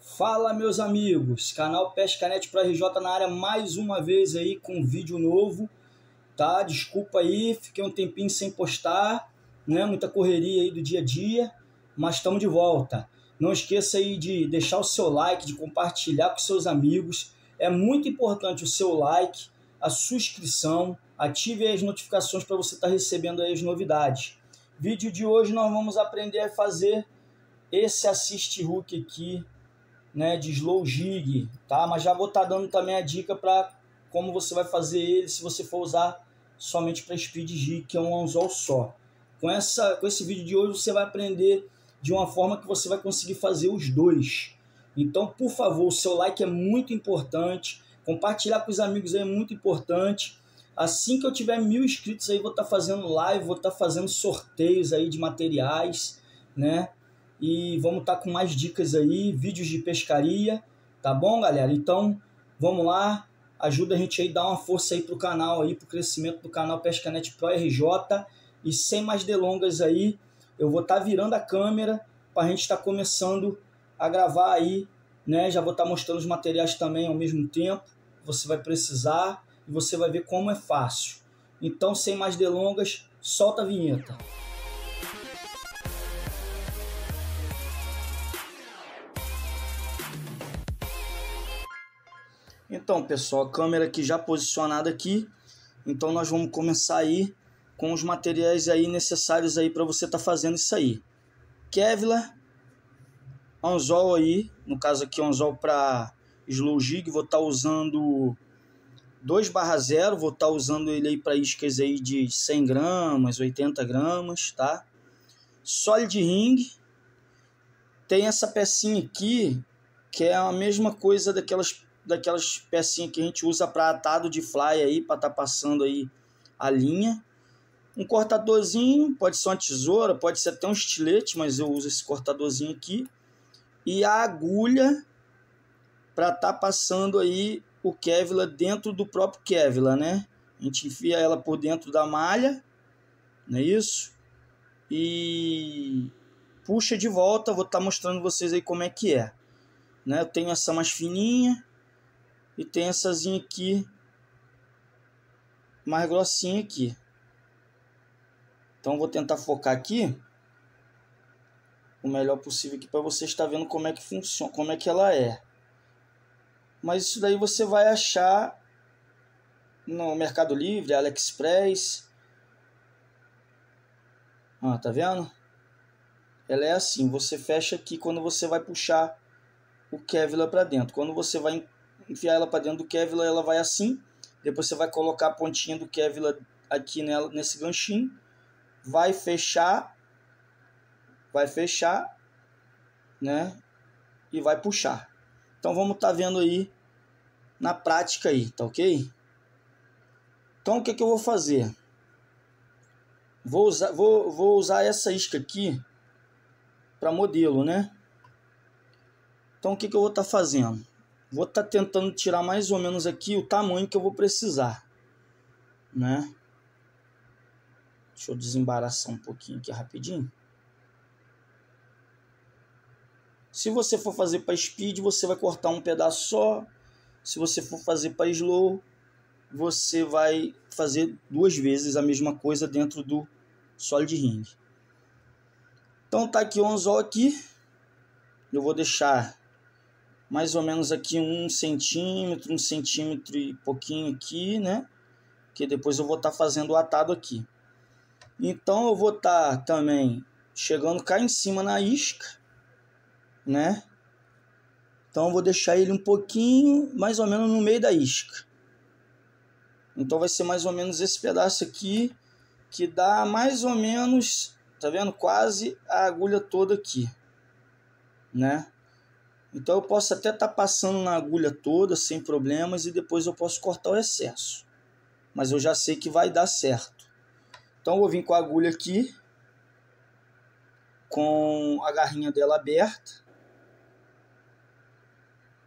Fala meus amigos, canal Pescanet Pro RJ na área mais uma vez aí com vídeo novo, tá? Desculpa aí, fiquei um tempinho sem postar, né? Muita correria aí do dia a dia, mas estamos de volta. Não esqueça aí de deixar o seu like, de compartilhar com seus amigos. É muito importante o seu like, a inscrição, ative as notificações para você estar tá recebendo as novidades. Vídeo de hoje nós vamos aprender a fazer esse assist hook aqui né, de slow jig, tá? Mas já vou estar tá dando também a dica para como você vai fazer ele se você for usar somente para speed jig, que é um anzol só. Com, essa, com esse vídeo de hoje você vai aprender de uma forma que você vai conseguir fazer os dois. Então, por favor, o seu like é muito importante, compartilhar com os amigos é muito importante. Assim que eu tiver mil inscritos aí, vou estar tá fazendo live, vou estar tá fazendo sorteios aí de materiais, né? E vamos estar tá com mais dicas aí, vídeos de pescaria, tá bom, galera? Então, vamos lá, ajuda a gente aí, dá uma força aí pro canal aí, pro crescimento do canal Pescanet Pro RJ. E sem mais delongas aí, eu vou estar tá virando a câmera para a gente estar tá começando a gravar aí, né? Já vou estar tá mostrando os materiais também ao mesmo tempo. Você vai precisar e você vai ver como é fácil. Então, sem mais delongas, solta a vinheta. Então, pessoal, a câmera aqui já posicionada aqui. Então nós vamos começar aí com os materiais aí necessários aí para você estar tá fazendo isso aí. Kevlar, anzol aí, no caso aqui anzol para slow jig, vou estar tá usando 2 barra 0, vou estar tá usando ele aí para iscas aí de 100 gramas, 80 gramas, tá? Solid ring, tem essa pecinha aqui, que é a mesma coisa daquelas daquelas pecinhas que a gente usa para atado de fly aí, para estar tá passando aí a linha. Um cortadorzinho, pode ser uma tesoura, pode ser até um estilete, mas eu uso esse cortadorzinho aqui. E a agulha para estar tá passando aí o Kevlar dentro do próprio Kevlar, né? A gente enfia ela por dentro da malha, não é isso? E puxa de volta, vou estar tá mostrando vocês aí como é que é. Né? Eu tenho essa mais fininha, e tem essazinha aqui mais grossinha aqui. Então vou tentar focar aqui o melhor possível aqui para você estar vendo como é que funciona, como é que ela é. Mas isso daí você vai achar no Mercado Livre, AliExpress. Ó, tá vendo? Ela é assim, você fecha aqui quando você vai puxar o Kevlar para dentro. Quando você vai enfiar ela para dentro do Kevlar, ela vai assim. Depois você vai colocar a pontinha do Kevlar aqui nela, nesse ganchinho. Vai fechar. Vai fechar. Né? E vai puxar. Então vamos estar tá vendo aí na prática aí, tá ok? Então o que, que eu vou fazer? Vou usar, vou, vou usar essa isca aqui para modelo, né? Então o que, que eu vou estar tá fazendo? Vou estar tá tentando tirar mais ou menos aqui o tamanho que eu vou precisar, né? Deixa eu desembaraçar um pouquinho aqui rapidinho. Se você for fazer para speed, você vai cortar um pedaço só. Se você for fazer para slow, você vai fazer duas vezes a mesma coisa dentro do solid ring. Então tá aqui o anzol aqui. Eu vou deixar mais ou menos aqui um centímetro, um centímetro e pouquinho aqui, né? Que depois eu vou estar tá fazendo o atado aqui. Então eu vou estar tá também chegando cá em cima na isca, né? Então eu vou deixar ele um pouquinho, mais ou menos no meio da isca. Então vai ser mais ou menos esse pedaço aqui, que dá mais ou menos, tá vendo? Quase a agulha toda aqui, né? Então eu posso até estar tá passando na agulha toda sem problemas e depois eu posso cortar o excesso. Mas eu já sei que vai dar certo. Então vou vir com a agulha aqui, com a garrinha dela aberta,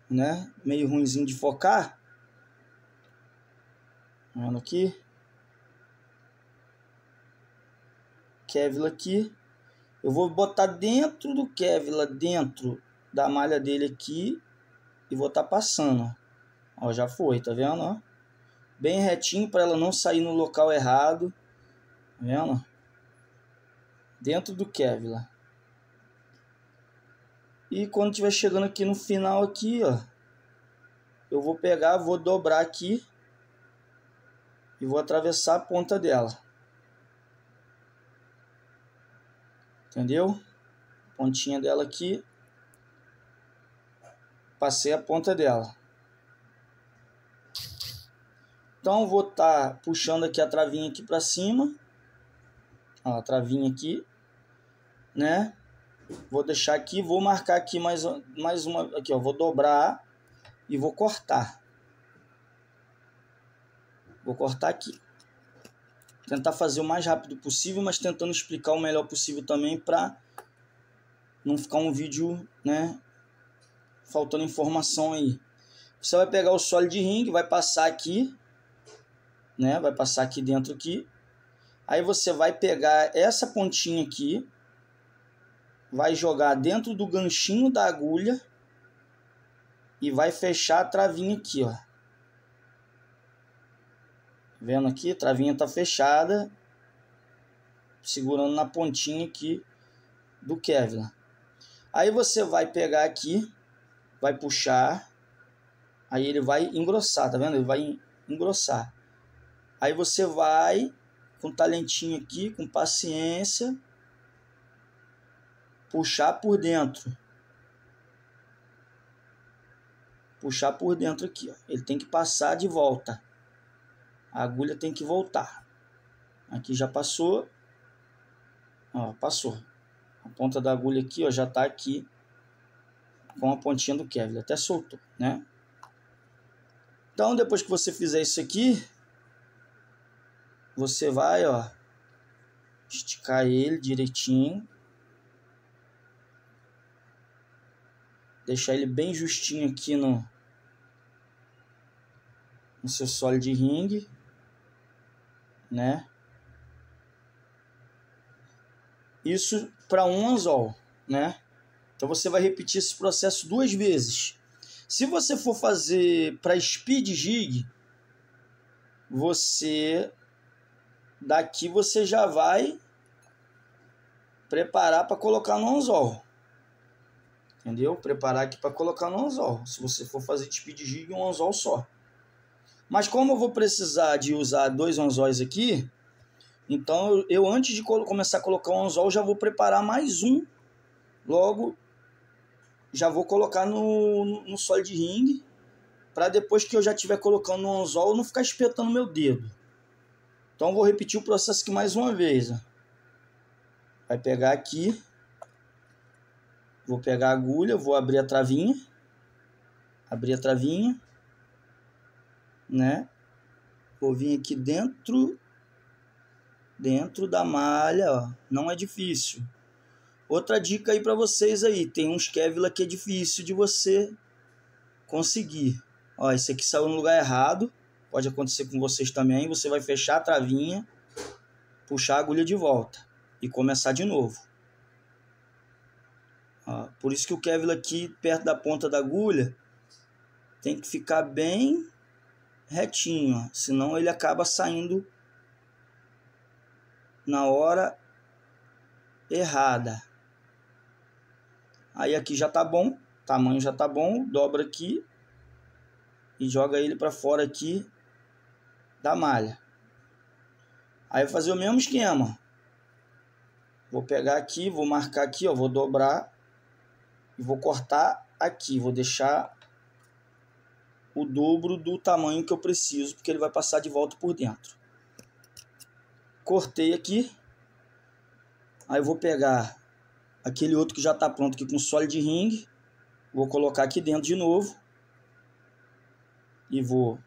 né? Meio ruimzinho de focar. Vendo aqui. Kevlar aqui. Eu vou botar dentro do Kevlar, dentro da malha dele aqui e vou estar tá passando. Ó, já foi, tá vendo? Ó? Bem retinho para ela não sair no local errado. Tá vendo? Dentro do Kevlar. E quando estiver chegando aqui no final aqui, ó, eu vou pegar, vou dobrar aqui e vou atravessar a ponta dela. Entendeu? Pontinha dela aqui. Passei a ponta dela. Então vou estar tá puxando aqui a travinha aqui para cima. Ó, a travinha aqui, né? Vou deixar aqui, vou marcar aqui mais, mais uma, aqui ó, vou dobrar e vou cortar. Vou cortar aqui. Tentar fazer o mais rápido possível, mas tentando explicar o melhor possível também para não ficar um vídeo, né, faltando informação aí. Você vai pegar o solid ring, vai passar aqui, né, vai passar aqui dentro aqui. Aí você vai pegar essa pontinha aqui, vai jogar dentro do ganchinho da agulha e vai fechar a travinha aqui, ó. Vendo aqui, a travinha tá fechada, segurando na pontinha aqui do Kevlar. Aí você vai pegar aqui, vai puxar, aí ele vai engrossar, tá vendo? Ele vai engrossar. Aí você vai com talentinho aqui, com paciência, puxar por dentro. Puxar por dentro aqui, ó. Ele tem que passar de volta. A agulha tem que voltar. Aqui já passou. Ó, passou. A ponta da agulha aqui, ó, já tá aqui com a pontinha do Kevlar. Até soltou, né? Então, depois que você fizer isso aqui, você vai, ó, esticar ele direitinho. Deixar ele bem justinho aqui no, no seu solid ring, né? Isso para um anzol, né? Então você vai repetir esse processo duas vezes. Se você for fazer para speed jig, você daqui você já vai preparar para colocar no anzol. Entendeu? Preparar aqui para colocar no anzol. Se você for fazer speed jig, um anzol só. Mas como eu vou precisar de usar dois anzóis aqui, então eu antes de começar a colocar um anzol, já vou preparar mais um. Logo, já vou colocar no, no solid ring, para depois que eu já estiver colocando no anzol, não ficar espetando meu dedo. Então vou repetir o processo aqui mais uma vez. Ó. Vai pegar aqui, vou pegar a agulha, vou abrir a travinha, abrir a travinha, né? Vou vir aqui dentro, dentro da malha, ó. Não é difícil. Outra dica aí para vocês aí, tem uns Kevlar que é difícil de você conseguir. Ó, esse aqui saiu no lugar errado. Pode acontecer com vocês também. Você vai fechar a travinha, puxar a agulha de volta e começar de novo. Ó, por isso que o Kevlar aqui, perto da ponta da agulha, tem que ficar bem retinho, ó, senão ele acaba saindo na hora errada. Aí aqui já tá bom, tamanho já tá bom, dobra aqui e joga ele para fora aqui da malha. Aí vou fazer o mesmo esquema. Vou pegar aqui, vou marcar aqui, ó, vou dobrar e vou cortar aqui, vou deixar o dobro do tamanho que eu preciso, porque ele vai passar de volta por dentro. Cortei aqui. Aí vou pegar aquele outro que já está pronto aqui com solid ring. Vou colocar aqui dentro de novo. E vou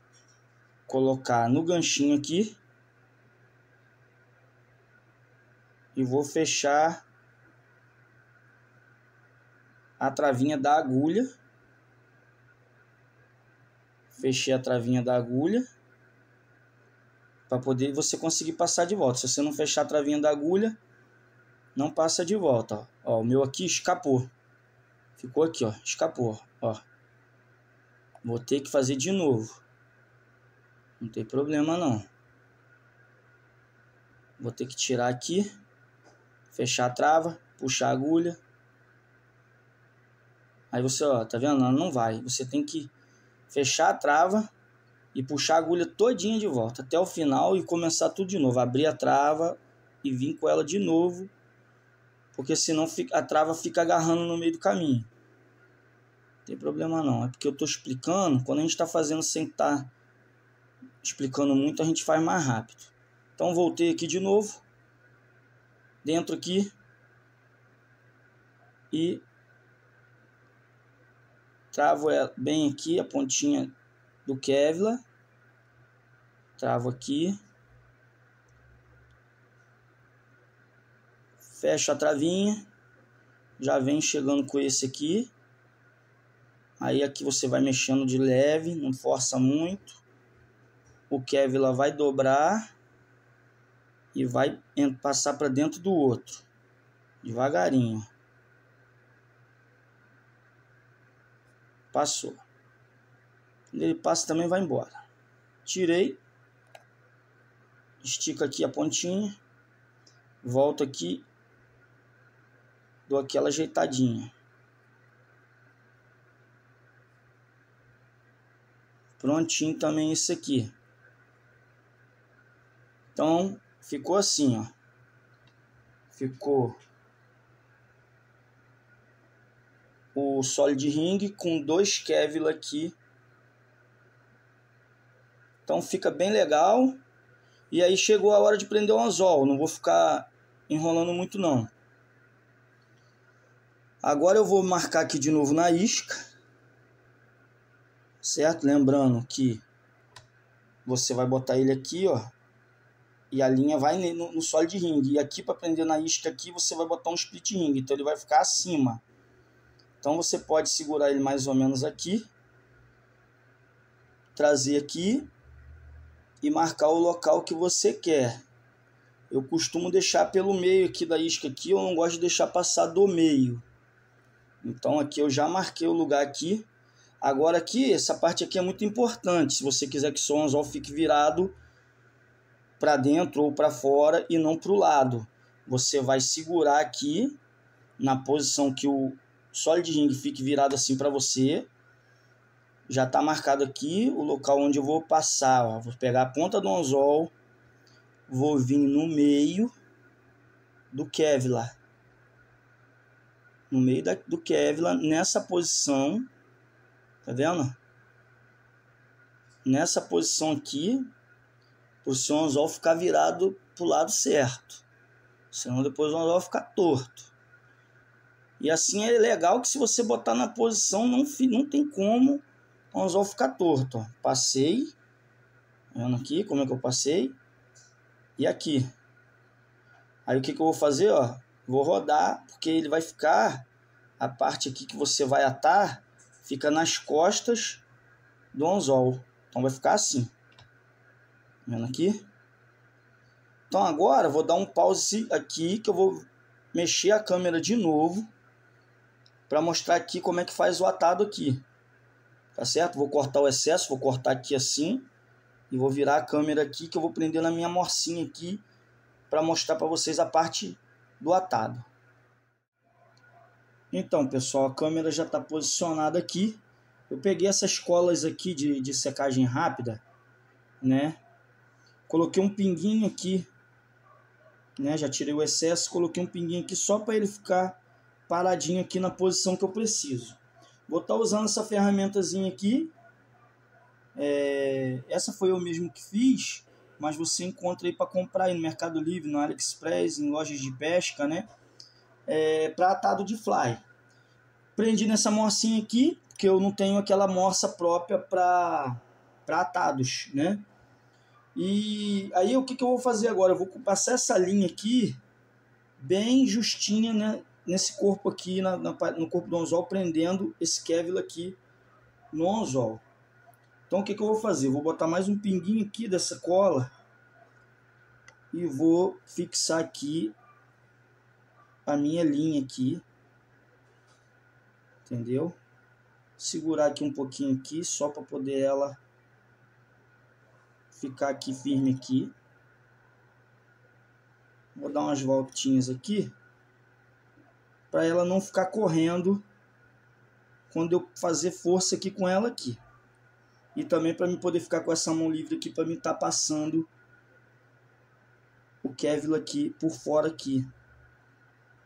colocar no ganchinho aqui. E vou fechar a travinha da agulha fechei a travinha da agulha para poder você conseguir passar de volta. Se você não fechar a travinha da agulha, não passa de volta. Ó, o meu aqui escapou. Ficou aqui, ó, escapou, ó. Vou ter que fazer de novo. Não tem problema não. Vou ter que tirar aqui, fechar a trava, puxar a agulha. Aí você, ó, tá vendo? Não, não vai. Você tem que fechar a trava e puxar a agulha todinha de volta até o final e começar tudo de novo. Abrir a trava e vir com ela de novo, porque senão a trava fica agarrando no meio do caminho. Não tem problema não, é porque eu estou explicando, quando a gente está fazendo sem estar tá explicando muito, a gente faz mais rápido. Então voltei aqui de novo, dentro aqui, e travo bem aqui a pontinha do Kevlar, travo aqui, fecho a travinha, já vem chegando com esse aqui, aí aqui você vai mexendo de leve, não força muito, o Kevlar vai dobrar e vai passar para dentro do outro, devagarinho. Passou. Ele passa também vai embora. Tirei. Estica aqui a pontinha. Volto aqui. Dou aquela ajeitadinha. Prontinho também esse aqui. Então, ficou assim, ó. Ficou o solid ring com dois Kevlar aqui então fica bem legal. E aí chegou a hora de prender o anzol. Não vou ficar enrolando muito não. Agora eu vou marcar aqui de novo na isca. Certo? Lembrando que você vai botar ele aqui, ó. E a linha vai no, no solid ring. E aqui para prender na isca aqui, você vai botar um split ring. Então ele vai ficar acima. Então você pode segurar ele mais ou menos aqui. Trazer aqui e marcar o local que você quer. Eu costumo deixar pelo meio aqui da isca aqui, eu não gosto de deixar passar do meio. Então aqui eu já marquei o lugar aqui. Agora aqui, essa parte aqui é muito importante. Se você quiser que seu anzol fique virado para dentro ou para fora e não para o lado. Você vai segurar aqui na posição que o solid ring fique virado assim para você já está marcado aqui o local onde eu vou passar. Ó. Vou pegar a ponta do anzol, vou vir no meio do Kevlar. No meio da, do Kevlar, nessa posição, tá vendo? Nessa posição aqui, o seu anzol ficar virado para o lado certo. Senão depois o anzol ficar torto. E assim é legal que se você botar na posição, não, não tem como o anzol ficar torto. Ó. Passei, vendo aqui como é que eu passei, e aqui. Aí o que, que eu vou fazer? Ó? Vou rodar, porque ele vai ficar, a parte aqui que você vai atar, fica nas costas do anzol. Então vai ficar assim. Vendo aqui? Então agora vou dar um pause aqui que eu vou mexer a câmera de novo para mostrar aqui como é que faz o atado aqui. Tá certo? Vou cortar o excesso, vou cortar aqui assim. E vou virar a câmera aqui que eu vou prender na minha morcinha aqui. para mostrar para vocês a parte do atado. Então, pessoal, a câmera já está posicionada aqui. Eu peguei essas colas aqui de, de secagem rápida, né? Coloquei um pinguinho aqui, né? Já tirei o excesso, coloquei um pinguinho aqui só para ele ficar paradinho aqui na posição que eu preciso. Vou estar tá usando essa ferramentazinha aqui. É, essa foi eu mesmo que fiz, mas você encontra aí para comprar aí no Mercado Livre, no AliExpress, em lojas de pesca, né? É, para atado de fly. Prendi nessa morcinha aqui, porque eu não tenho aquela morsa própria para atados, né? E aí o que, que eu vou fazer agora? Eu vou passar essa linha aqui bem justinha, né? nesse corpo aqui, na, na, no corpo do anzol, prendendo esse Kevlar aqui no anzol. Então o que, que eu vou fazer? Vou botar mais um pinguinho aqui dessa cola e vou fixar aqui a minha linha aqui Entendeu? Segurar aqui um pouquinho aqui, só para poder ela ficar aqui firme aqui. Vou dar umas voltinhas aqui para ela não ficar correndo quando eu fazer força aqui com ela aqui. E também para mim poder ficar com essa mão livre aqui para mim estar tá passando o Kevlar aqui por fora aqui.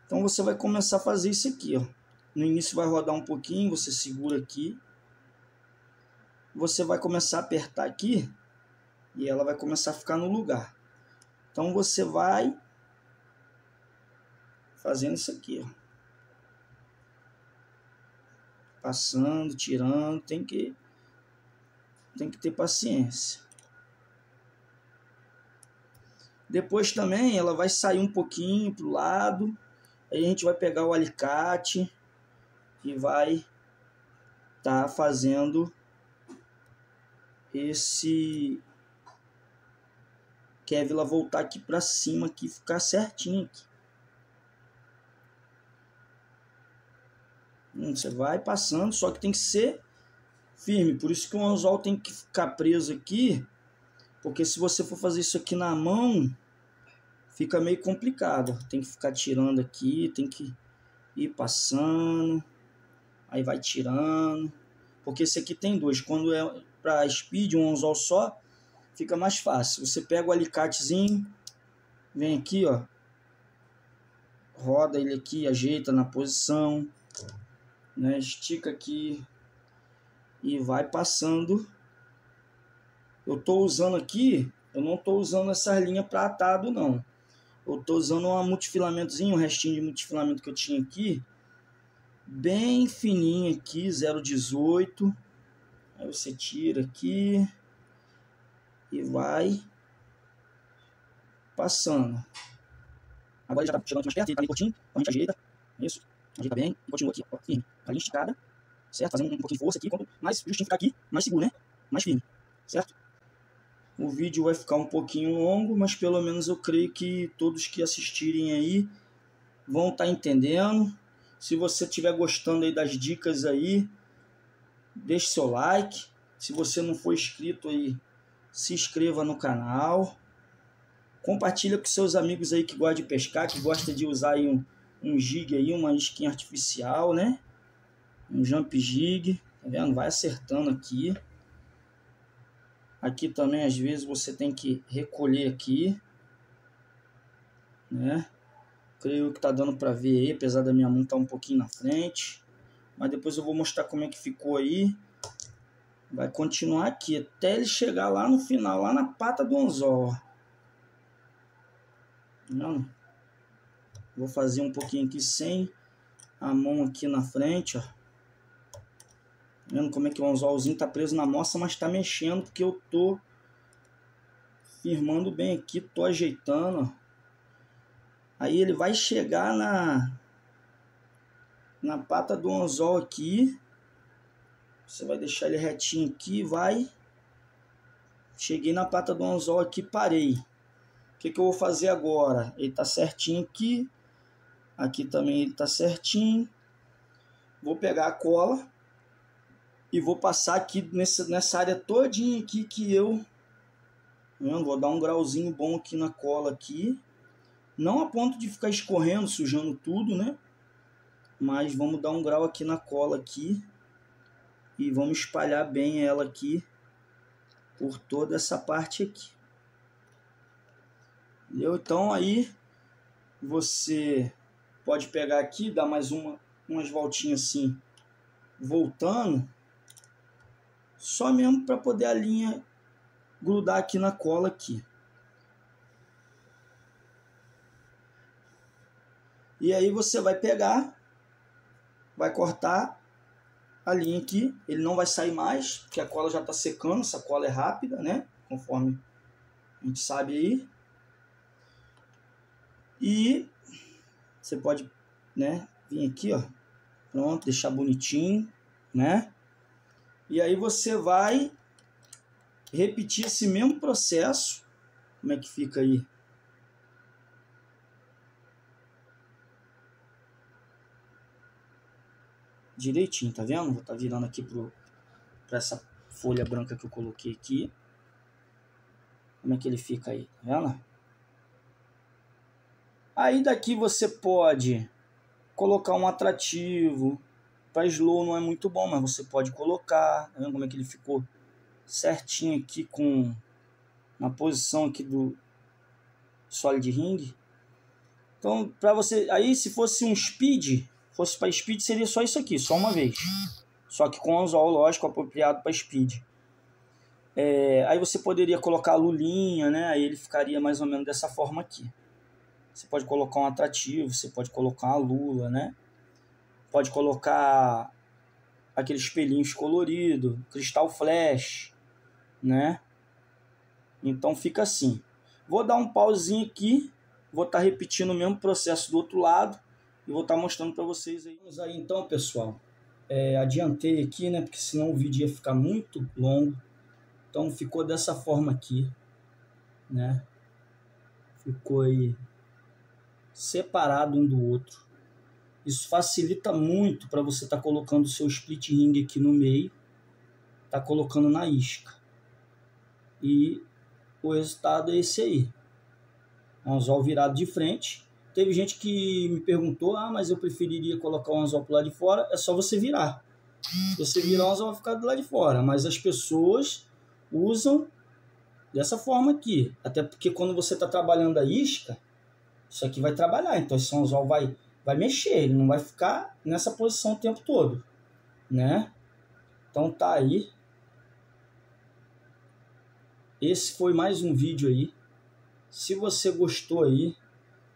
Então você vai começar a fazer isso aqui, ó. No início vai rodar um pouquinho, você segura aqui. Você vai começar a apertar aqui e ela vai começar a ficar no lugar. Então você vai fazendo isso aqui, ó. Passando, tirando, tem que tem que ter paciência. Depois também ela vai sair um pouquinho pro lado. Aí a gente vai pegar o alicate e vai tá fazendo esse Kevlar voltar aqui para cima aqui ficar certinho aqui. Hum, você vai passando, só que tem que ser firme. Por isso que o anzol tem que ficar preso aqui, porque se você for fazer isso aqui na mão, fica meio complicado. Tem que ficar tirando aqui, tem que ir passando, aí vai tirando. Porque esse aqui tem dois. Quando é para speed, um anzol só, fica mais fácil. Você pega o alicatezinho, vem aqui, ó, roda ele aqui, ajeita na posição, né? Estica aqui e vai passando. Eu tô usando aqui, eu não tô usando essa linha para atado não. Eu tô usando um multifilamentozinho, um restinho de multifilamento que eu tinha aqui, bem fininho aqui, 0,18. Aí você tira aqui e vai passando. Agora já tá chegando mais perto, ele tá meio curtinho, a gente ajeita, isso, ajeita bem, e continua aqui, ó, firme, esticada, certo? Fazendo um pouquinho de força aqui, quanto mais justinho ficar aqui, mais seguro, né? Mais firme, certo? O vídeo vai ficar um pouquinho longo, mas pelo menos eu creio que todos que assistirem aí vão estar tá entendendo. Se você estiver gostando aí das dicas aí, deixe seu like. Se você não for inscrito aí, se inscreva no canal. Compartilha com seus amigos aí que gostam de pescar, que gosta de usar aí um, um jig aí, uma skin artificial, né? Um jump jig, tá vendo? Vai acertando aqui. Aqui também, às vezes, você tem que recolher aqui. Né? Creio que tá dando para ver aí, apesar da minha mão tá um pouquinho na frente. Mas depois eu vou mostrar como é que ficou aí. Vai continuar aqui, até ele chegar lá no final, lá na pata do anzol. Não. Tá vou fazer um pouquinho aqui sem a mão aqui na frente, ó. Vendo como é que o anzolzinho tá preso na moça, mas tá mexendo porque eu tô firmando bem aqui, tô ajeitando. Aí ele vai chegar na na pata do anzol aqui. Você vai deixar ele retinho aqui, vai. Cheguei na pata do anzol aqui, parei. O que, que eu vou fazer agora? Ele tá certinho aqui. Aqui também ele tá certinho. Vou pegar a cola e vou passar aqui nessa, nessa área todinha aqui que eu né, vou dar um grauzinho bom aqui na cola aqui. Não a ponto de ficar escorrendo sujando tudo né? Mas vamos dar um grau aqui na cola aqui e vamos espalhar bem ela aqui por toda essa parte aqui. Entendeu? então aí você pode pegar aqui dar mais uma umas voltinhas assim voltando só mesmo para poder a linha grudar aqui na cola aqui. E aí você vai pegar, vai cortar a linha aqui, ele não vai sair mais, porque a cola já está secando, essa cola é rápida, né? Conforme a gente sabe aí. E você pode, né, vir aqui, ó, pronto, deixar bonitinho, né? E aí você vai repetir esse mesmo processo. Como é que fica aí? direitinho, tá vendo? Vou tá virando aqui para essa folha branca que eu coloquei aqui. Como é que ele fica aí, tá vendo? Aí daqui você pode colocar um atrativo. Para slow não é muito bom, mas você pode colocar. Tá vendo como é que ele ficou certinho aqui com na posição aqui do solid ring. Então, para você, aí se fosse um speed, fosse para speed seria só isso aqui, só uma vez. Só que com anzol lógico apropriado para speed. É, aí você poderia colocar a lulinha, né? Aí ele ficaria mais ou menos dessa forma aqui. Você pode colocar um atrativo, você pode colocar uma lula, né? Pode colocar aqueles espelhinhos coloridos, cristal flash, né? Então fica assim. Vou dar um pauzinho aqui, vou estar tá repetindo o mesmo processo do outro lado e vou estar tá mostrando para vocês aí. Vamos aí então, pessoal. É, adiantei aqui, né? Porque senão o vídeo ia ficar muito longo. Então ficou dessa forma aqui, né? Ficou aí separado um do outro. Isso facilita muito para você estar tá colocando o seu split ring aqui no meio, tá colocando na isca. E o resultado é esse aí. Anzol virado de frente. Teve gente que me perguntou, ah, mas eu preferiria colocar o anzol pro lado de fora. É só você virar. Se você virar, o anzol vai ficar do lado de fora. Mas as pessoas usam dessa forma aqui. Até porque quando você está trabalhando a isca, isso aqui vai trabalhar. Então esse anzol vai, vai mexer, ele não vai ficar nessa posição o tempo todo. Né? Então tá aí esse foi mais um vídeo aí. Se você gostou aí,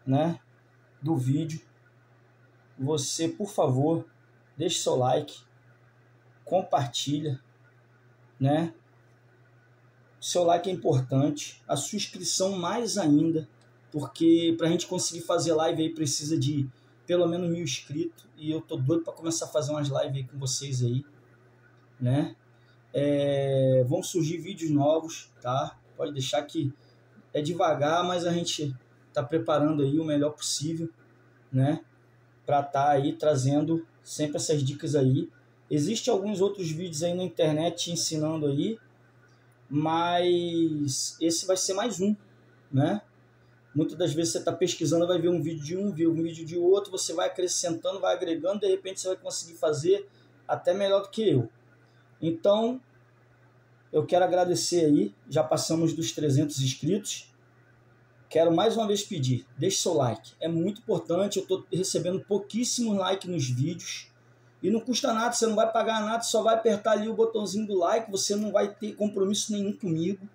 né, do vídeo, você, por favor, deixe seu like, compartilha, né? Seu like é importante, a sua inscrição mais ainda, porque para a gente conseguir fazer live aí precisa de pelo menos mil inscritos e eu tô doido para começar a fazer umas lives aí com vocês aí, né? É, vão surgir vídeos novos, tá? Pode deixar que é devagar, mas a gente está preparando aí o melhor possível, né? Para estar tá aí trazendo sempre essas dicas aí. Existem alguns outros vídeos aí na internet ensinando aí, mas esse vai ser mais um, né? Muitas das vezes você está pesquisando, vai ver um vídeo de um, ver um vídeo de outro, você vai acrescentando, vai agregando, de repente você vai conseguir fazer até melhor do que eu. Então, eu quero agradecer aí, já passamos dos 300 inscritos. Quero mais uma vez pedir, deixe seu like, é muito importante, eu estou recebendo pouquíssimos likes nos vídeos. E não custa nada, você não vai pagar nada, só vai apertar ali o botãozinho do like, você não vai ter compromisso nenhum comigo.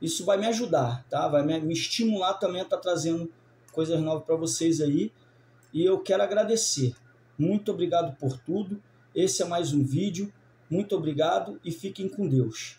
Isso vai me ajudar, tá? Vai me, me estimular também a estar tá trazendo coisas novas para vocês aí. E eu quero agradecer. Muito obrigado por tudo. Esse é mais um vídeo. Muito obrigado e fiquem com Deus.